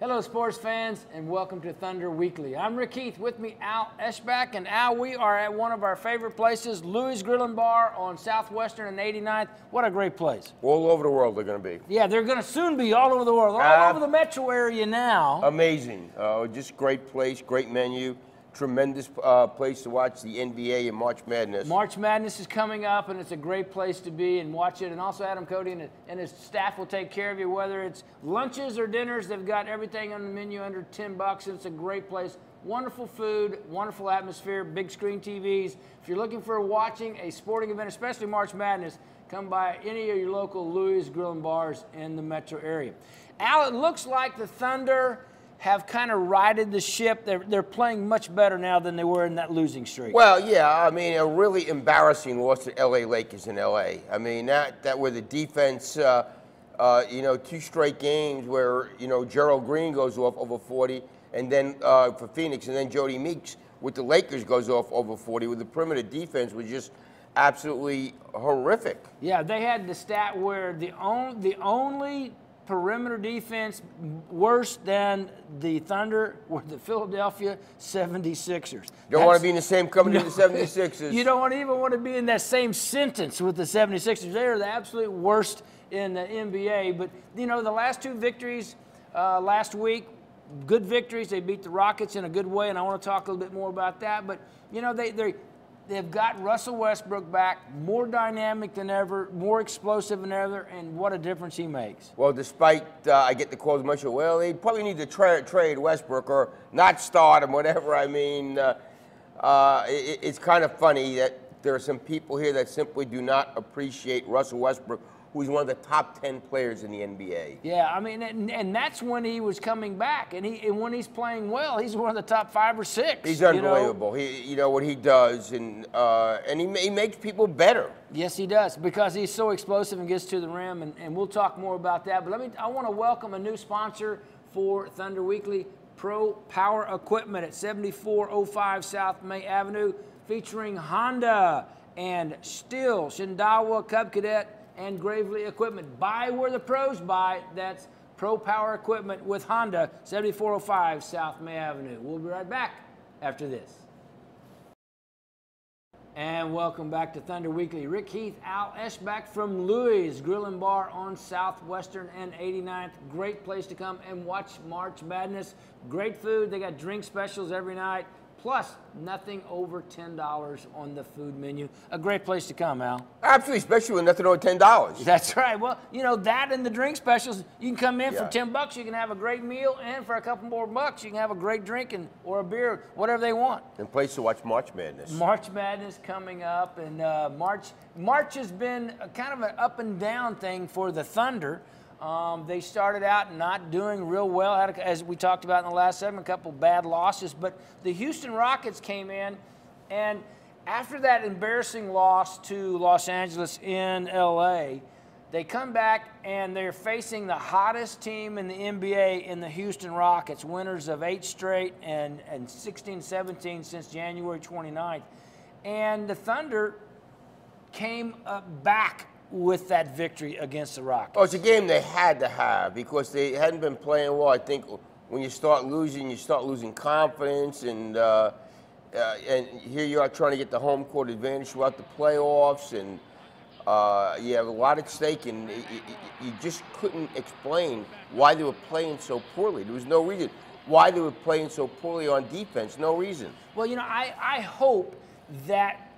Hello, sports fans, and welcome to Thunder Weekly. I'm Rick Heath. With me, Al Eschbach. And Al, we are at one of our favorite places, Louie's Grill and Bar on Southwestern and 89th. What a great place. All over the world they're going to be. Yeah, they're going to soon be all over the world, all Uh, over the metro area now. Amazing. Uh, just great place, great menu, tremendous uh, place to watch the NBA and March Madness. March Madness is coming up, and it's a great place to be and watch it. And also, Adam Cody and, and his staff will take care of you, whether it's lunches or dinners. They've got everything on the menu under 10 bucks, and it's a great place. Wonderful food, wonderful atmosphere, big screen TVs. If you're looking for watching a sporting event, especially March Madness, come by any of your local Louie's Grill and Bars in the metro area. Al, it looks like the Thunder have kind of righted the ship. They're, they're playing much better now than they were in that losing streak. Well, yeah, I mean, a really embarrassing loss to LA Lakers in LA. I mean, that, that where the defense, uh, uh, you know, two straight games where, you know, Gerald Green goes off over 40, and then uh, for Phoenix, and then Jodie Meeks with the Lakers goes off over 40, with the perimeter defense was just absolutely horrific. Yeah, they had the stat where the, on, the only perimeter defense worse than the Thunder were the Philadelphia 76ers. You don't want to be in the same company as the 76ers. You don't even want to be in that same sentence with the 76ers. They are the absolute worst in the NBA. But, you know, the last two victories uh, last week, good victories. They beat the Rockets in a good way, and I want to talk a little bit more about that. But, you know, they, they, they've got Russell Westbrook back, more dynamic than ever, more explosive than ever, and what a difference he makes. Well, despite uh, I get the calls much well, they probably need to tra- trade Westbrook or not start him, whatever. I mean, uh, uh, it, it's kind of funny that there are some people here that simply do not appreciate Russell Westbrook, who's one of the top 10 players in the NBA. Yeah, I mean, and, and that's when he was coming back, and he and when he's playing well, he's one of the top five or six. He's you know? unbelievable. He, you know what he does, and uh, and he, he makes people better. Yes, he does because he's so explosive and gets to the rim, and, and we'll talk more about that. But let me, I want to welcome a new sponsor for Thunder Weekly, Pro Power Equipment at 7405 South May Avenue, featuring Honda and Stihl, Shindaiwa, Cub Cadet, and Gravely Equipment. Buy where the pros buy. That's Pro Power Equipment with Honda, 7405 South May Avenue. We'll be right back after this. And welcome back to Thunder Weekly. Rick Heath, Al Eschbach from Louie's Grill and Bar on Southwestern and 89th. Great place to come and watch March Madness. Great food. They got drink specials every night. Plus, nothing over $10 on the food menu. A great place to come, Al. Absolutely, especially with nothing over ten dollars. That's right. Well, you know, that and the drink specials, you can come in for 10 bucks, you can have a great meal, and for a couple more bucks, you can have a great drink and, or a beer, whatever they want. And place to watch March Madness. March Madness coming up, and uh, March March has been a kind of an up and down thing for the Thunder. Um, they started out not doing real well, a, as we talked about in the last segment, a couple bad losses. But the Houston Rockets came in, and after that embarrassing loss to Los Angeles in LA, they come back and they're facing the hottest team in the NBA in the Houston Rockets, winners of eight straight and, and 16 17 since January 29th. And the Thunder came uh, back with that victory against the Rockets. Oh, it's a game they had to have because they hadn't been playing well. I think when you start losing, you start losing confidence, and uh, uh, and here you are trying to get the home court advantage throughout the playoffs, and uh, you have a lot at stake, and you just couldn't explain why they were playing so poorly. There was no reason why they were playing so poorly on defense. No reason. Well, you know, I, I hope that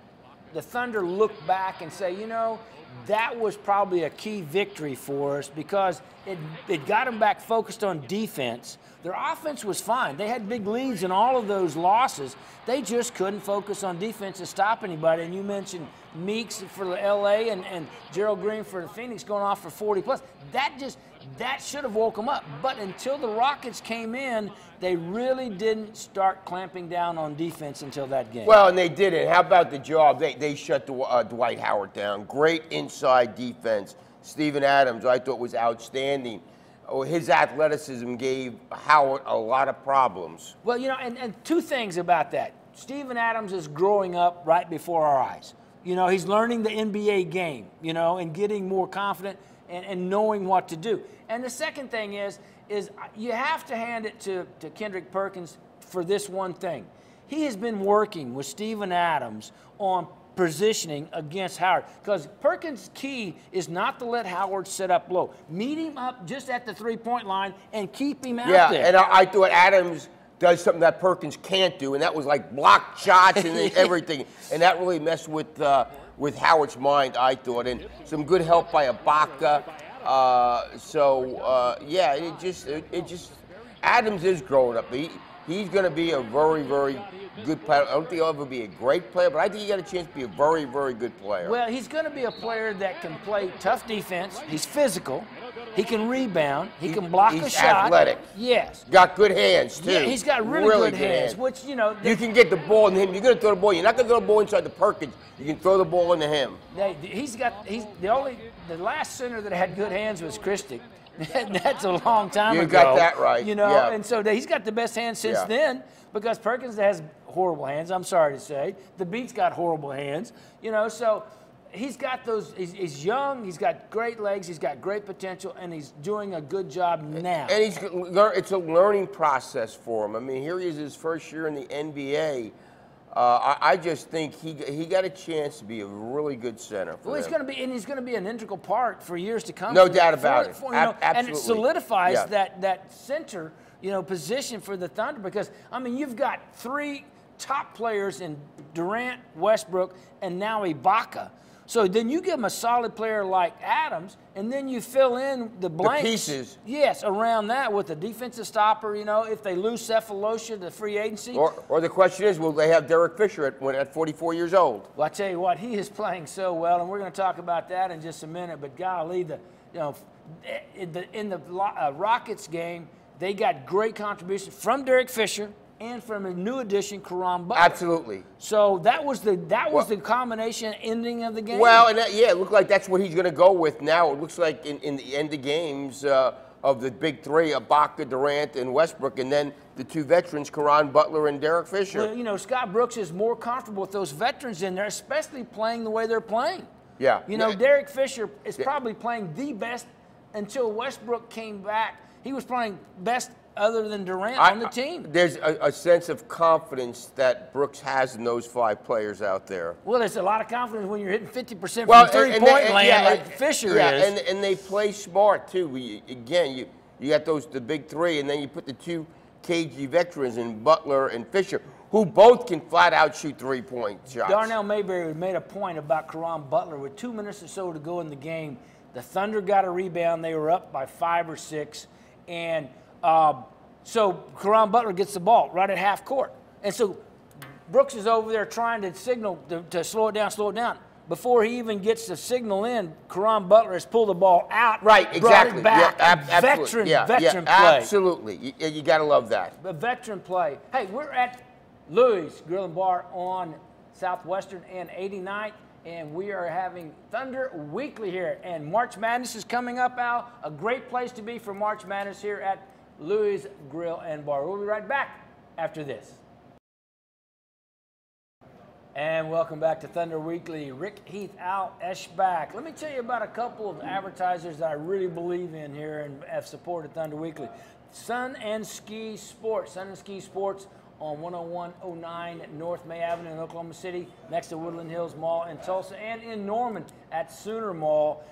the Thunder look back and say, you know, that was probably a key victory for us because it, it got them back focused on defense. Their offense was fine. They had big leads in all of those losses. They just couldn't focus on defense to stop anybody. And you mentioned Meeks for the LA and, and Gerald Green for Phoenix going off for 40 plus. That just that should have woke them up. But until the Rockets came in, they really didn't start clamping down on defense until that game. Well, and they did it. How about the job? They, they shut Dw- uh, Dwight Howard down. Great inside defense. Steven Adams, I thought, was outstanding. Oh, his athleticism gave Howard a lot of problems. Well, you know, and, and two things about that. Steven Adams is growing up right before our eyes. You know, he's learning the NBA game, you know, and getting more confident and, and knowing what to do. And the second thing is, is you have to hand it to, to Kendrick Perkins for this one thing. He has been working with Steven Adams on positioning against Howard because Perkins' key is not to let Howard set up low. Meet him up just at the three point line and keep him out Yeah, there. Yeah, and I, I thought Adams does something that Perkins can't do, and that was like block shots and everything, and that really messed with uh, with Howard's mind. I thought, and some good help by Ibaka. Uh, so uh, yeah, it just it, it just Adams is growing up. He, he's going to be a very very good player. I don't think he'll ever be a great player, but I think he got a chance to be a very very good player. Well, he's going to be a player that can play tough defense. He's physical. He can rebound. He can block a shot. athletic. Yes. got good hands too. Yeah, he's got really, good, hands, which you know. You can get the ball in him. You're going to throw the ball. You're not going to throw the ball inside the Perkins. You can throw the ball into him. They, he's got he's the only the last center that had good hands was Krstic. That's a long time You ago. You got that right, You know, yeah. and so he's got the best hands since Yeah. then because Perkins has horrible hands. I'm sorry to say, the Beat's got horrible hands. You know, so he's got those. He's, he's young. He's got great legs. He's got great potential, and he's doing a good job now. And he's it's a learning process for him. I mean, here he is his first year in the NBA. Uh, I, I just think he he got a chance to be a really good center. For Well, he's going to be, and he's going to be an integral part for years to come. No For- doubt for- about it. for, know, and it solidifies Yeah. that that center, you know, position for the Thunder because I mean, you've got three top players in Durant, Westbrook, and now Ibaka. So then you give them a solid player like Adams, and then you fill in the blanks. The pieces. Yes, around that with a defensive stopper. You know, if they lose Sefolosha to free agency, Or, or the question is, will they have Derek Fisher at, at 44 years old? Well, I tell you what, he is playing so well, and we're going to talk about that in just a minute. But golly, the you know, in the in the uh, Rockets game, they got great contribution from Derek Fisher and from a new edition, Caron Butler. Absolutely. So that was the that was Well- the combination ending of the game. Well, and that, yeah, it looked like that's what he's going to go with now. It looks like in, in the end of games uh, of the big three, Ibaka, Durant, and Westbrook, and then the two veterans, Caron Butler and Derek Fisher. Well, you know, Scott Brooks is more comfortable with those veterans in there, especially playing the way they're playing. Yeah. You know, Yeah. Derek Fisher is Yeah. probably playing the best until Westbrook came back. He was playing best other than Durant I- on the team. There's a, a sense of confidence that Brooks has in those five players out there. Well, there's a lot of confidence when you're hitting 50% Well, from three-point point and land yeah, like and- Fisher yeah, is. and and they play smart too. We, again, you you got those the big three, and then you put the two KG veterans in Butler and Fisher, who both can flat out shoot three point shots. Darnell Mayberry made a point about Caron Butler with two minutes or so to go in the game. The Thunder got a rebound. They were up by five or six. And um, so Caron Butler gets the ball right at half court. And so Brooks is over there trying to signal to, to slow it down, slow it down. Before he even gets the signal in, Caron Butler has pulled the ball out, Right, exactly. back. Yeah, ab- veteran, yeah, veteran yeah, play. Absolutely. You, you got to love that. a veteran play. Hey, we're at Louie's Grill and Bar on Southwestern and 89th, and we are having Thunder Weekly here. And March Madness is coming up, Al. A great place to be for March Madness here at Louie's Grill and Bar. We'll be right back after this. And welcome back to Thunder Weekly. Rick Heath, Al Eschbach. Let me tell you about a couple of advertisers that I really believe in here and have supported Thunder Weekly. Sun and Ski Sports. Sun and Ski Sports on 10109 North May Avenue in Oklahoma City, next to Woodland Hills Mall in Tulsa, and in Norman at Sooner Mall.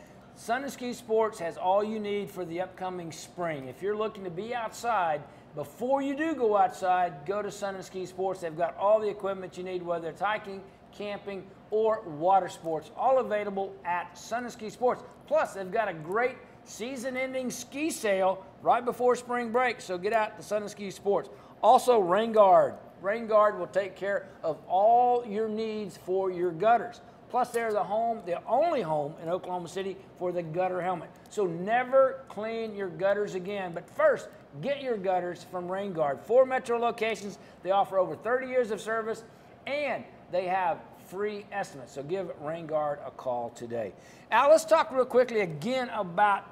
Sun and Ski Sports has all you need for the upcoming spring. If you're looking to be outside, before you do go outside, go to Sun and Ski Sports. They've got all the equipment you need, whether it's hiking, camping, or water sports, all available at Sun and Ski Sports. Plus, they've got a great season-ending ski sale right before spring break. So get out to Sun and Ski Sports. Also, Rain Guard. Rain Guard will take care of all your needs for your gutters. Plus, they're the home, the only home in Oklahoma City for the gutter helmet. So never clean your gutters again. But first, get your gutters from Rain Guard. Four metro locations. They offer over 30 years of service, and they have free estimates. So give Rain Guard a call today. Al, let's talk real quickly again about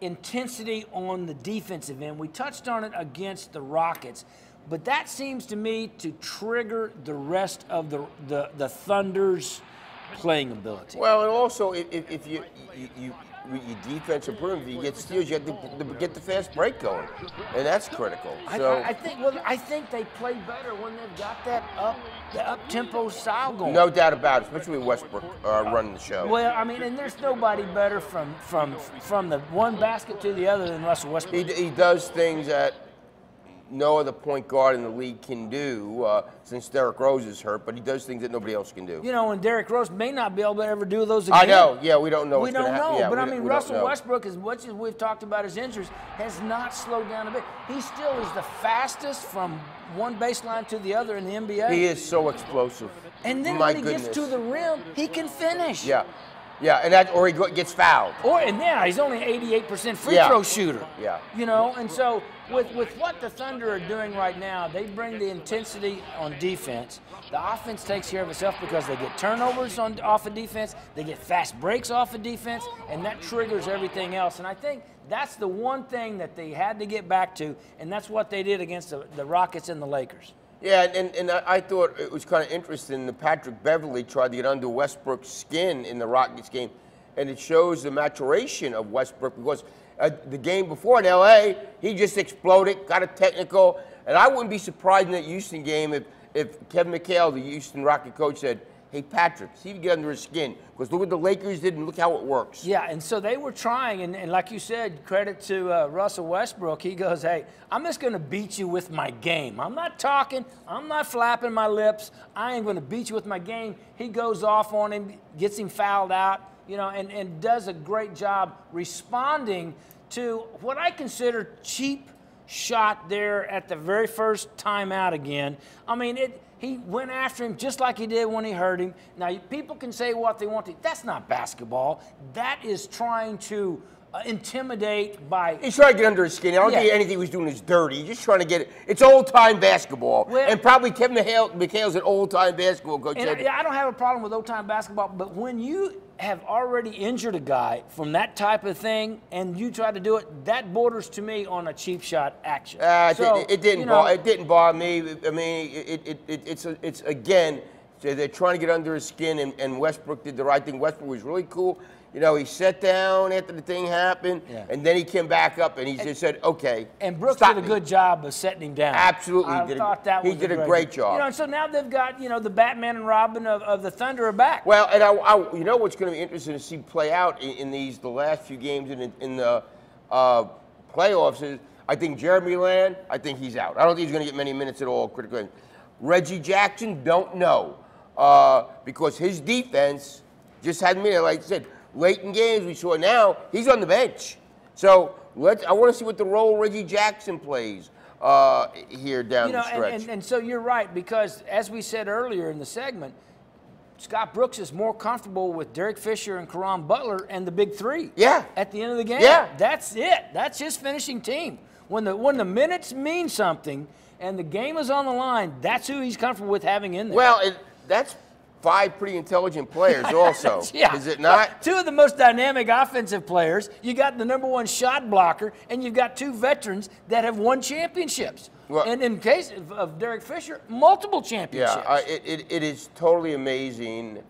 intensity on the defensive end. We touched on it against the Rockets, but that seems to me to trigger the rest of the the, the Thunder's playing ability. Well, and also if, if, if you, you you with your defense improves, you get steals, you have to, to get the fast break going, and that's critical. I, So I, I think well, I think they play better when they've got that up the up tempo style going. no doubt about it, especially with Westbrook uh, running the show. Well, I mean, and there's nobody better from from from the one basket to the other than Russell Westbrook. He, he does things that no other point guard in the league can do uh, since Derrick Rose is hurt, but he does things that nobody else can do. You know, and Derrick Rose may not be able to ever do those again. I know. Yeah, we don't know. We what's don't know. Yeah, but I mean, Russell. Westbrook, as much as we've talked about his injuries, has not slowed down a bit. He still is the fastest from one baseline to the other in the NBA. He is so explosive. and then My when he goodness. gets to the rim, he can finish. Yeah, yeah, and that or he gets fouled. Or and yeah, he's only 88% free Yeah. throw shooter. Yeah. You know, and so with with what the Thunder are doing right now, they bring the intensity on defense. The offense takes care of itself because they get turnovers on off of defense, they get fast breaks off of defense, and that triggers everything else. And I think that's the one thing that they had to get back to, and that's what they did against the, the Rockets and the Lakers. Yeah, and, and I I thought it was kind of interesting that Patrick Beverley tried to get under Westbrook's skin in the Rockets game, and it shows the maturation of Westbrook because uh, the game before in LA, he just exploded, got a technical, and I wouldn't be surprised in that Houston game if, if Kevin McHale, the Houston Rocket coach, said, Hey, Patrick, see if you get under his skin. Because look what the Lakers did and look how it works. Yeah, and so they were trying, and, and like you said, credit to uh, Russell Westbrook. He goes, "Hey, I'm just going to beat you with my game. I'm not talking. I'm not flapping my lips. I ain't going to beat you with my game." He goes off on him, gets him fouled out, you know, and, and does a great job responding to what I consider cheap shot there at the very first timeout again. I mean, it. He went after him just like he did when he hurt him. Now, people can say what they want to. That's not basketball. That is trying to uh, intimidate by. He's trying to get under his skin. I don't Yeah. think anything he was doing is dirty. He's just trying to get it. It's old time basketball. Well- and probably Kevin McHale, McHale's an old time basketball coach. I, I don't have a problem with old time basketball, but when you have already injured a guy from that type of thing and you try to do it, that borders to me on a cheap shot action. Uh, it, So, it, it didn't you know, bother, it didn't bother me. I mean, it, it, it, it's a, it's again. They're trying to get under his skin, and, and Westbrook did the right thing. Westbrook was really cool. You know, he sat down after the thing happened, Yeah. and then he came back up and he just said, "Okay." And Brooks did a me." good job of setting him down. Absolutely I did a- thought that he did a great job. You know, and so now they've got you know the Batman and Robin of, of the Thunder are back. Well, and I, I, you know what's going to be interesting to see play out in, in these the last few games in, in the uh, playoffs is I think Jeremy Lamb, I think he's out. I don't think he's going to get many minutes at all. Critically, Reggie Jackson, don't know uh, because his defense just hadn't been. Like I said, late in games we saw now he's on the bench. So let's. I want to see what the role Reggie Jackson plays uh, here down you know, the and, stretch. and, and so you're right because as we said earlier in the segment, Scott Brooks is more comfortable with Derek Fisher and Caron Butler and the big three. Yeah. At the end of the game. Yeah. That's it. That's his finishing team. When the when the minutes mean something and the game is on the line, that's who he's comfortable with having in there. well, it, that's five pretty intelligent players also. yeah. Is it not? Two of the most dynamic offensive players. You got the number one shot blocker, and you've got two veterans that have won championships. Well- and in case of, of Derek Fisher, multiple championships. Yeah, uh, it, it, it is totally amazing.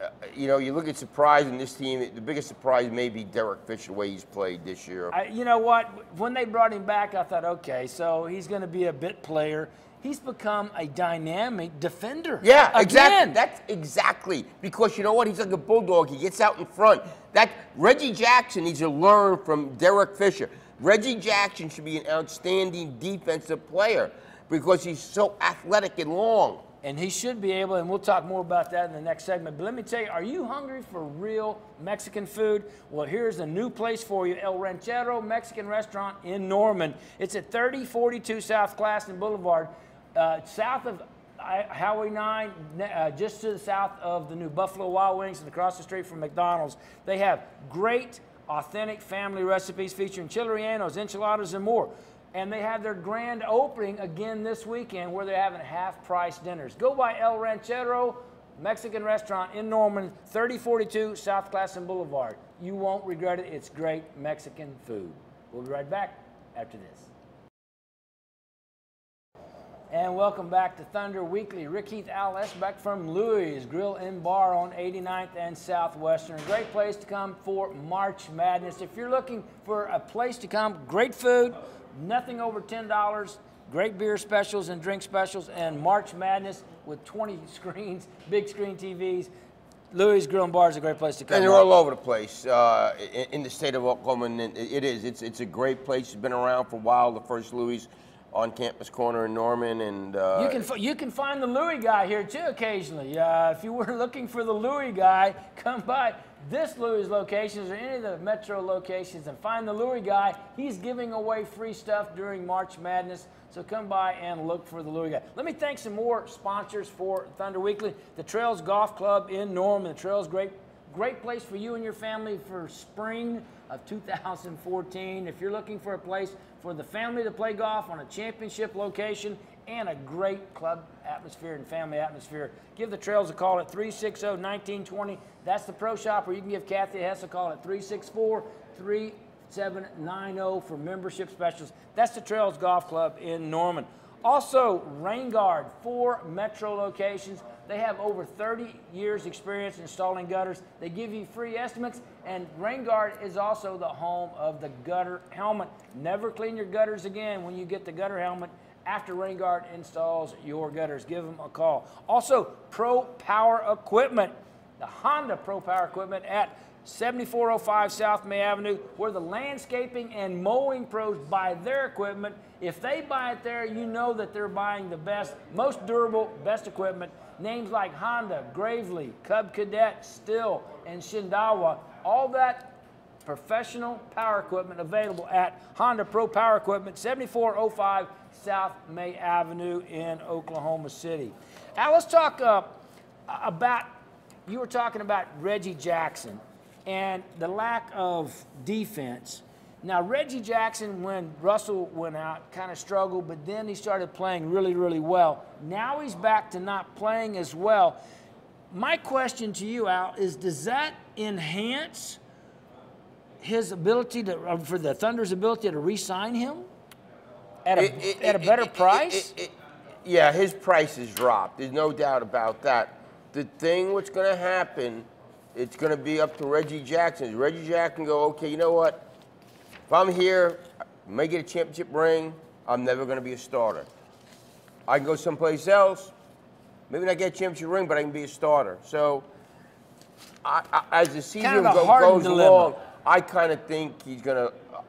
Uh, you know, you look at surprise in this team. The biggest surprise may be Derek Fisher, the way he's played this year. I, you know what? When they brought him back, I thought, okay, so he's going to be a bit player. He's become a dynamic defender. yeah, Again. exactly. That's exactly because you know what? He's like a bulldog. He gets out in front. That Reggie Jackson needs to learn from Derek Fisher. Reggie Jackson should be an outstanding defensive player because he's so athletic and long. And he should be able, and we'll talk more about that in the next segment. But let me tell you, are you hungry for real Mexican food? Well, here's a new place for you El Ranchero Mexican Restaurant in Norman. It's at 3042 South Classen Boulevard, uh, south of Highway 9, uh, just to the south of the new Buffalo Wild Wings and across the street from McDonald's. They have great, authentic family recipes featuring chili rellenos, enchiladas, and more. And they have their grand opening again this weekend where they're having half price dinners. Go by El Ranchero Mexican restaurant in Norman, 3042 South Classen Boulevard. You won't regret it. It's great Mexican food. We'll be right back after this. And welcome back to Thunder Weekly. Rick Heath Al back from Louie's Grill and Bar on 89th and Southwestern. Great place to come for March Madness. If you're looking for a place to come, great food, nothing over $10, great beer specials and drink specials, and March Madness with 20 screens, big screen TVs. Louie's Grill and Bar is a great place to come. And they're all over the place uh, in, in, the state of Oklahoma. And it is. It's, it's a great place. It's been around for a while. The first Louie's on Campus Corner in Norman, and uh, you can you can find the Louis guy here too occasionally. Uh, if you were looking for the Louis guy, come by this Louie's locations or any of the metro locations and find the Louis guy. He's giving away free stuff during March Madness. So come by and look for the Louis guy. Let me thank some more sponsors for Thunder Weekly. The Trails Golf Club in Norman. The Trails great great place for you and your family for spring of 2014. If you're looking for a place for the family to play golf on a championship location and a great club atmosphere and family atmosphere, give the Trails a call at 360 1920. That's the pro shop, or you can give Kathy Hess a call at 364 3790 for membership specials. That's the Trails Golf Club in Norman. Also, Rain Guard, four metro locations. They have over 30 years experience installing gutters. They give you free estimates and Rain Guard is also the home of the gutter helmet. Never clean your gutters again when you get the gutter helmet after Rain Guard installs your gutters. Give them a call. Also, Pro Power Equipment, the Honda Pro Power Equipment at 7405 South May Avenue, where the landscaping and mowing pros buy their equipment. If they buy it there, you know that they're buying the best, most durable, best equipment. Names like Honda, Gravely, Cub Cadet, Stihl, and Shindaiwa, all that professional power equipment available at Honda Pro Power Equipment, 7405 South May Avenue in Oklahoma City. Now let's talk uh, about, you were talking about Reggie Jackson and the lack of defense. Now, Reggie Jackson, when Russell went out, kind of struggled, but then he started playing really, really well. Now he's back to not playing as well. My question to you, Al, is does that enhance his ability to, uh, for the Thunder's ability to re-sign him at a, it, it, at a better it, price? yeah, his price has dropped. There's no doubt about that. The thing what's going to happen, it's going to be up to Reggie Jackson. Reggie Jackson go, okay, you know what? If I'm here, I may get a championship ring. I'm never going to be a starter. I can go someplace else. Maybe not get a championship ring, but I can be a starter. So I, I, as the season kind of go, goes dilemma. along, I kind of think he's going to uh,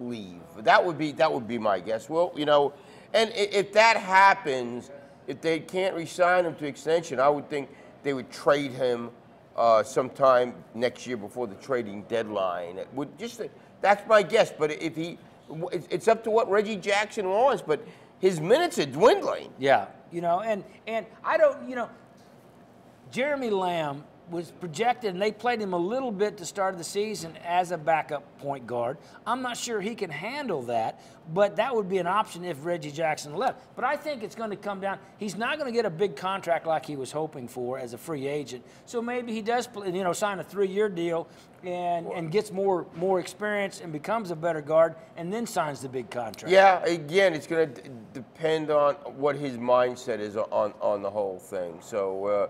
leave. That would be that would be my guess. Well, you know, and if that happens, if they can't resign him to extension, I would think they would trade him uh, sometime next year before the trading deadline. It would just that's my guess. But if he, it's up to what Reggie Jackson wants. But his minutes are dwindling. Yeah, you know, and and I don't, you know, Jeremy Lamb was projected, and they played him a little bit to start of the season as a backup point guard. I'm not sure he can handle that, but that would be an option if Reggie Jackson left. But I think it's going to come down. He's not going to get a big contract like he was hoping for as a free agent. So maybe he does, you know, sign a three-year deal and, and gets more more experience and becomes a better guard, and then signs the big contract. Yeah, again, it's going to depend on what his mindset is on on the whole thing. So. Uh,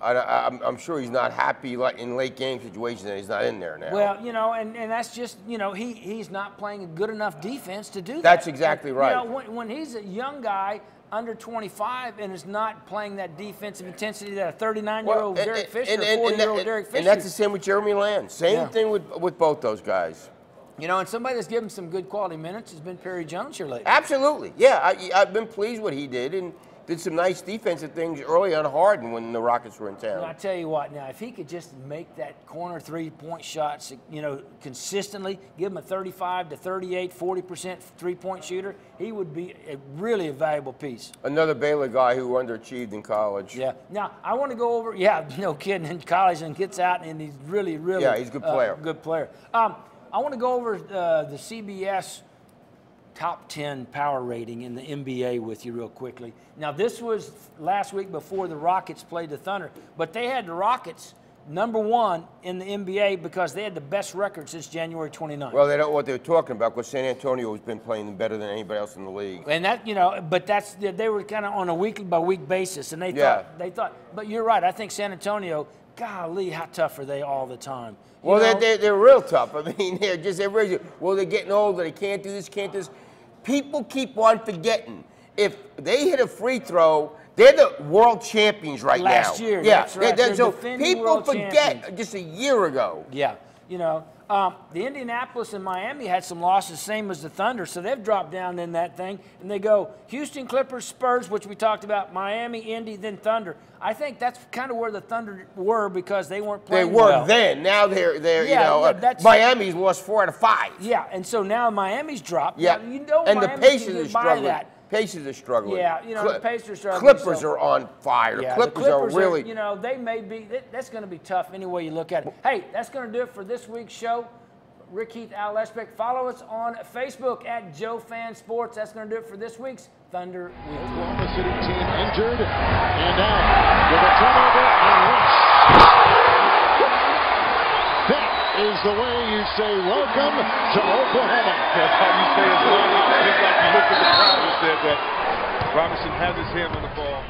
I, am sure he's not happy in late game situations that he's not in there now. Well, you know, and, and that's just, you know, he, he's not playing a good enough defense to do that. That's exactly right. You know, when, when he's a young guy under 25 and is not playing that defensive intensity that a 39 year old well, Derek Fisher, and, and, 40 year old Derek Fisher. And that's the same with Jeremy Lamb. Same yeah. thing with, with both those guys. You know, and somebody that's given some good quality minutes has been Perry Jones here lately. Absolutely. Yeah, I, I've been pleased what he did. And, did some nice defensive things early on Harden when the Rockets were in town. Well, I tell you what, now if he could just make that corner three-point shots, you know, consistently, give him a 35 to 38, 40 percent three-point shooter, he would be a really a valuable piece. Another Baylor guy who underachieved in college. Yeah. Now I want to go over. Yeah, no kidding. In college and gets out and he's really, really. Yeah, he's a good player. Uh, good player. Um, I want to go over uh, the CBS top 10 power rating in the NBA with you real quickly. Now, this was last week before the Rockets played the Thunder, but they had the Rockets number one in the NBA because they had the best record since January 29th. Well, they don't know what they're talking about because San Antonio has been playing better than anybody else in the league. and that you know, but that's they were kind of on a weekly by week basis, and they Yeah. thought they thought. But you're right. I think San Antonio. Golly, how tough are they all the time? You Well, they're, they're, they're real tough. I mean, they're just everybody's, well, they're getting older. They can't do this, can't do this. People keep on forgetting. If they hit a free throw, they're the world champions right Last now. year, yeah. right. They- they- They're so people forget champions. just a year ago. Yeah, you know, um, the Indianapolis and Miami had some losses, same as the Thunder, so they've dropped down in that thing. And they go Houston Clippers, Spurs, which we talked about, Miami, Indy, then Thunder. I think that's kind of where the Thunder were because they weren't playing. They were well. then. Now they're they're Yeah, you know yeah, uh, that's- Miami's lost four out of five. Yeah, and so now Miami's dropped. Yeah, Now, you know and the Miami can Pacers are struggling. That. Pacers are struggling. Yeah, you know, the Pacers are struggling, Clippers so- are on fire. Yeah, Clippers, the Clippers are really. you know, they may be. That, that's going to be tough any way you look at it. Hey, that's going to do it for this week's show. Rick Heath, Al Eschbach. Follow us on Facebook at Joe Fan Sports. That's going to do it for this week's Thunder Weekly. Oklahoma City team injured. And now with a turnover and Rush. That is the way you say welcome to Oklahoma. That's how you say it. Just like you looked at the crowd and said that Robinson has his hand on the ball.